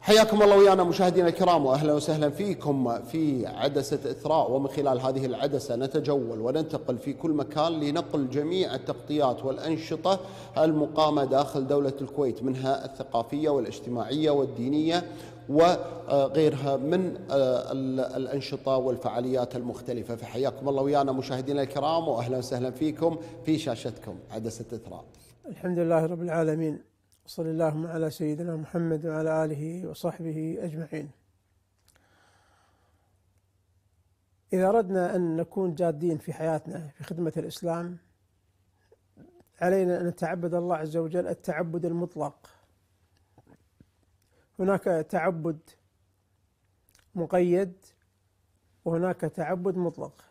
حياكم الله ويانا مشاهدينا الكرام واهلا وسهلا فيكم في عدسة إثراء ومن خلال هذه العدسة نتجول وننتقل في كل مكان لنقل جميع التغطيات والأنشطة المقامة داخل دولة الكويت منها الثقافية والاجتماعية والدينية وغيرها من الأنشطة والفعاليات المختلفة فحياكم الله ويانا مشاهدينا الكرام واهلا وسهلا فيكم في شاشتكم عدسة إثراء. الحمد لله رب العالمين وصل اللهم على سيدنا محمد وعلى آله وصحبه أجمعين. إذا أردنا أن نكون جادين في حياتنا في خدمة الإسلام علينا أن نتعبد الله عز وجل التعبد المطلق. هناك تعبد مقيد وهناك تعبد مطلق.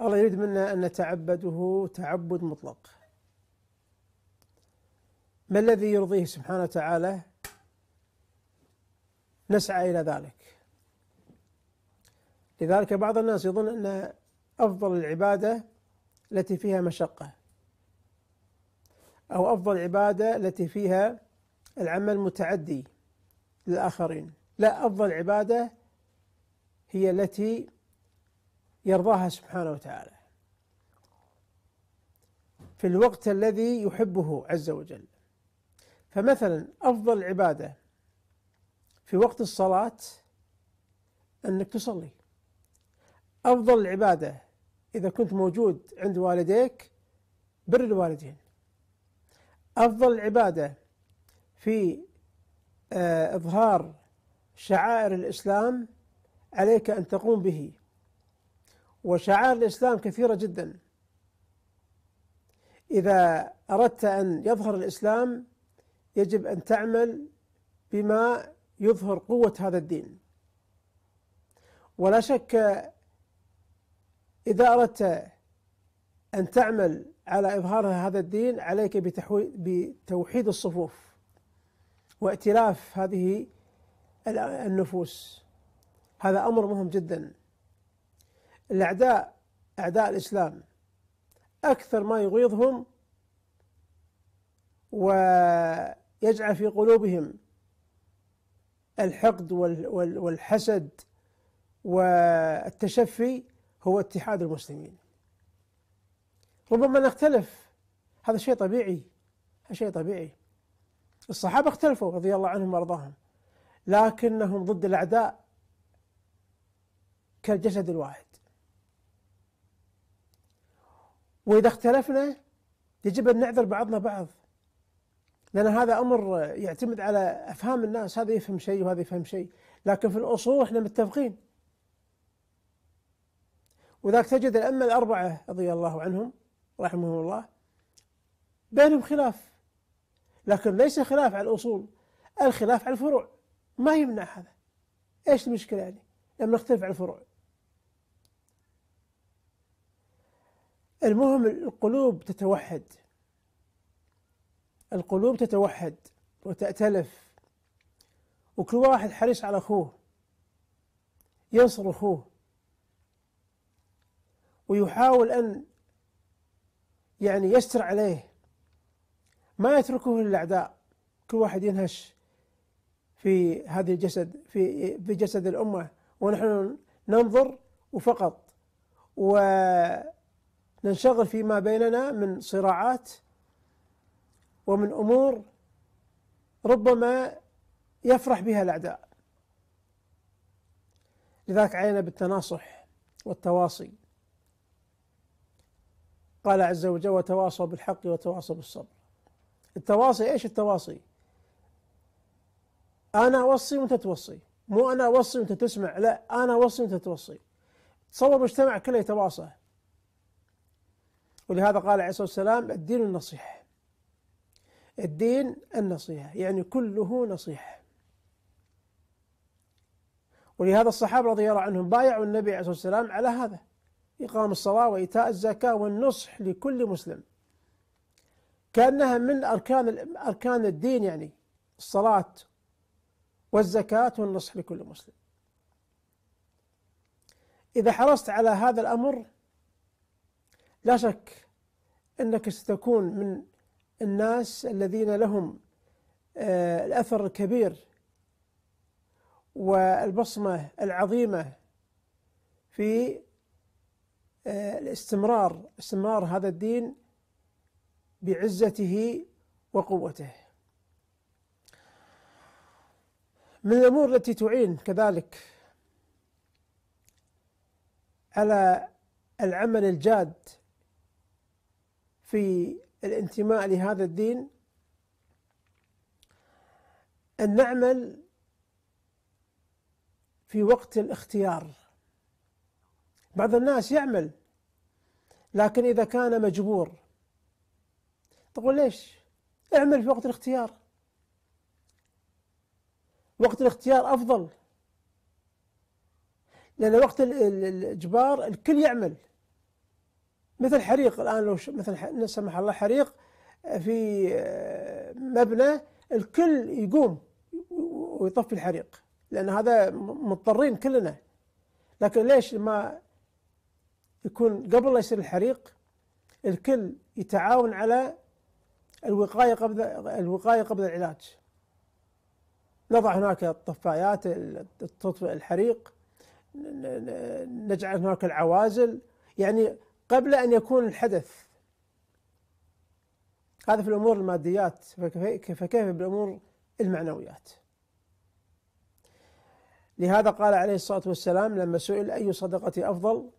الله يريد منا أن نتعبده تعبد مطلق. ما الذي يرضيه سبحانه وتعالى؟ نسعى إلى ذلك. لذلك بعض الناس يظن أن أفضل العبادة التي فيها مشقة أو أفضل عبادة التي فيها العمل متعدي للآخرين. لا أفضل عبادة هي التي يرضاها سبحانه وتعالى. في الوقت الذي يحبه عز وجل. فمثلا أفضل العبادة في وقت الصلاة أنك تصلي. أفضل العبادة إذا كنت موجود عند والديك بر الوالدين. أفضل العبادة في آه، إظهار شعائر الإسلام عليك أن تقوم به. وشعائر الإسلام كثيرة جدا. إذا أردت أن يظهر الإسلام يجب أن تعمل بما يظهر قوة هذا الدين. ولا شك إذا أردت أن تعمل على إظهار هذا الدين عليك بتوحيد الصفوف وائتلاف هذه النفوس. هذا أمر مهم جدا. الأعداء أعداء الإسلام أكثر ما يغيظهم و يجعل في قلوبهم الحقد والحسد والتشفي هو اتحاد المسلمين. ربما نختلف. هذا شيء طبيعي. هذا شيء طبيعي. الصحابة اختلفوا رضي الله عنهم وأرضاهم لكنهم ضد الأعداء كالجسد الواحد. وإذا اختلفنا يجب أن نعذر بعضنا بعض. لأن هذا أمر يعتمد على أفهام الناس هذا يفهم شيء وهذا يفهم شيء. لكن في الأصول إحنا متفقين. وذاك تجد الأئمة الأربعة رضي الله عنهم رحمهم الله بينهم خلاف. لكن ليس خلاف على الأصول الخلاف على الفروع. ما يمنع هذا. إيش المشكلة يعني؟ لما نختلف على الفروع. المهم القلوب تتوحد. القلوب تتوحد وتأتلف وكل واحد حريص على أخوه ينصر أخوه ويحاول أن يعني يستر عليه. ما يتركه للأعداء كل واحد ينهش في هذه الجسد في في جسد الأمة. ونحن ننظر وفقط وننشغل فيما بيننا من صراعات ومن أمور ربما يفرح بها الأعداء. لذلك علينا بالتناصح والتواصي. قال عز وجل وتواصوا بالحق وتواصوا بالصبر. التواصي إيش التواصي؟ أنا أوصي وأنت توصي. مو أنا أوصي وأنت تسمع لا أنا أوصي وأنت توصي. تصور مجتمع كله يتواصى. ولهذا قال عليه الصلاة والسلام الدين النصيحه الدين النصيحة يعني كله نصيحة. ولهذا الصحابة رضي الله عنهم بايعوا النبي عليه الصلاة والسلام على هذا إقام الصلاة وإيتاء الزكاة والنصح لكل مسلم. كأنها من أركان أركان الدين يعني الصلاة والزكاة والنصح لكل مسلم. إذا حرصت على هذا الأمر لا شك أنك ستكون من الناس الذين لهم آه، الأثر الكبير والبصمة العظيمة في آه، الاستمرار استمرار هذا الدين بعزته وقوته. من الأمور التي تعين كذلك على العمل الجاد في الانتماء لهذا الدين أن نعمل في وقت الاختيار. بعض الناس يعمل لكن إذا كان مجبور. تقول ليش؟ اعمل في وقت الاختيار. وقت الاختيار أفضل. لأن وقت الإجبار الكل يعمل. مثل حريق الآن لو مثلا لا سمح الله حريق في مبنى الكل يقوم ويطفي الحريق لأن هذا مضطرين كلنا. لكن ليش ما يكون قبل لا يصير الحريق الكل يتعاون على الوقاية قبل الوقاية قبل العلاج. نضع هناك الطفايات تطفئ الحريق نجعل هناك العوازل. يعني قبل أن يكون الحدث. هذا في الأمور الماديات فكيف بالأمور المعنويات. لهذا قال عليه الصلاة والسلام لما سئل أي صدقة أفضل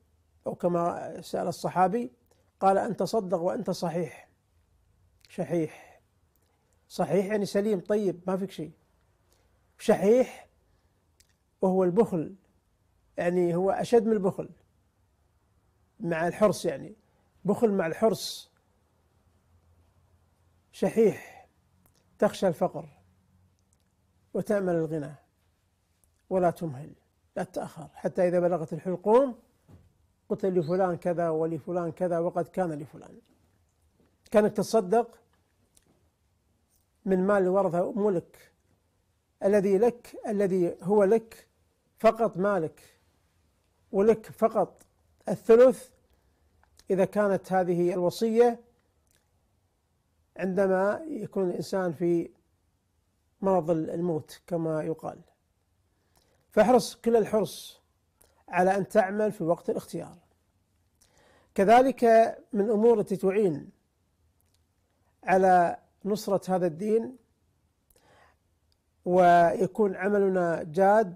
أو كما سأل الصحابي قال أن تصدق وأنت صحيح. شحيح. صحيح يعني سليم طيب ما فيك شيء. شحيح وهو البخل يعني هو أشد من البخل. مع الحرص يعني. بخل مع الحرص. شحيح. تخشى الفقر. وتأمل الغنى. ولا تمهل. لا تتأخر. حتى إذا بلغت الحلقوم قلت لفلان كذا ولفلان كذا وقد كان لفلان. كانك تصدق من مال ورثه ملك. الذي لك الذي هو لك فقط مالك. ولك فقط. الثلث إذا كانت هذه الوصية عندما يكون الإنسان في مرض الموت كما يقال. فاحرص كل الحرص على أن تعمل في وقت الاختيار. كذلك من الأمور التي تعين على نصرة هذا الدين ويكون عملنا جاد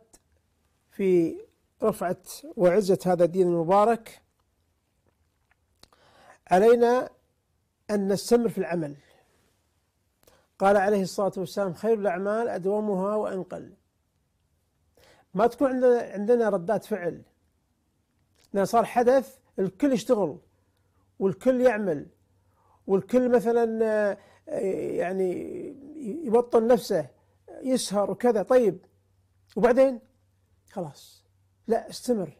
في رفعة وعزة هذا الدين المبارك علينا أن نستمر في العمل. قال عليه الصلاة والسلام خير الأعمال أدومها وإن قل ما تكون عندنا ردات فعل. لأن صار حدث الكل يشتغل والكل يعمل والكل مثلا آه، يعني يبطل نفسه يسهر وكذا طيب وبعدين؟ خلاص. لا استمر.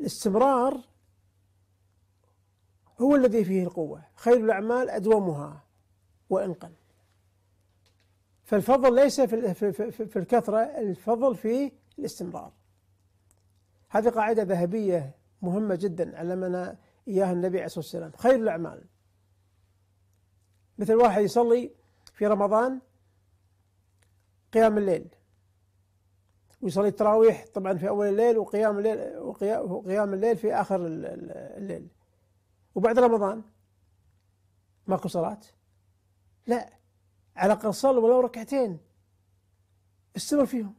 الاستمرار هو الذي فيه القوة. خير الأعمال أدومها وإن قل. فالفضل ليس في, في, في, الكثرة الفضل في الاستمرار. هذه قاعدة ذهبية مهمة جدا علمنا إياها النبي عليه الصلاة والسلام. خير الأعمال. مثل واحد يصلي في رمضان قيام الليل. ويصلي التراويح طبعا في أول الليل وقيام الليل وقيام الليل في آخر الليل. وبعد رمضان؟ ماكو صلاة؟ لا. على الأقل صل ولو ركعتين. استمر فيهم.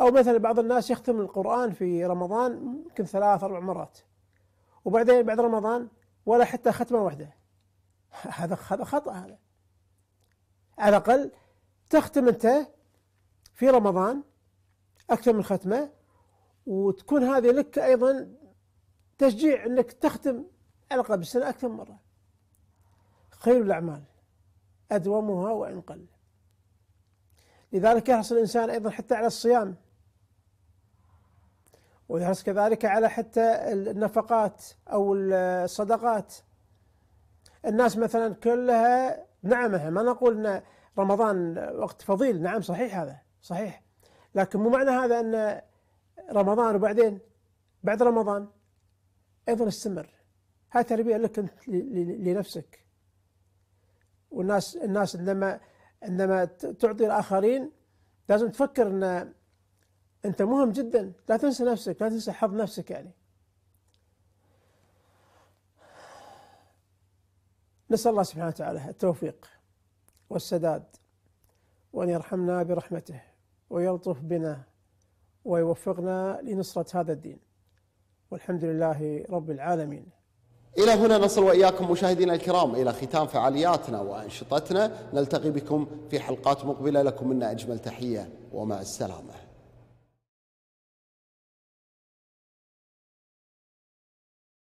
أو مثلا بعض الناس يختم القرآن في رمضان يمكن ثلاث أربع مرات. وبعدين بعد رمضان ولا حتى ختمة واحدة. هذا هذا خطأ هذا. على الأقل تختم أنت في رمضان أكثر من ختمة. وتكون هذه لك أيضا تشجيع أنك تختم على الأقل بالسنة أكثر من مرة. خير الأعمال أدومها وإن قل لذلك يحرص الإنسان أيضا حتى على الصيام. ويحرص كذلك على حتى النفقات أو الصدقات. الناس مثلا كلها نعمها. ما نقول أن رمضان وقت فضيل. نعم صحيح هذا صحيح. لكن مو معنى هذا أن رمضان وبعدين بعد رمضان أيضا استمر. هاي تربية لك أنت لنفسك. والناس الناس عندما عندما تعطي الآخرين لازم تفكر أن أنت مهم جدا. لا تنسى نفسك لا تنسى حظ نفسك يعني. نسأل الله سبحانه وتعالى التوفيق والسداد وأن يرحمنا برحمته. ويلطف بنا ويوفقنا لنصرة هذا الدين. والحمد لله رب العالمين. إلى هنا نصل وإياكم مشاهدينا الكرام إلى ختام فعالياتنا وأنشطتنا. نلتقي بكم في حلقات مقبلة. لكم منا أجمل تحية ومع السلامة.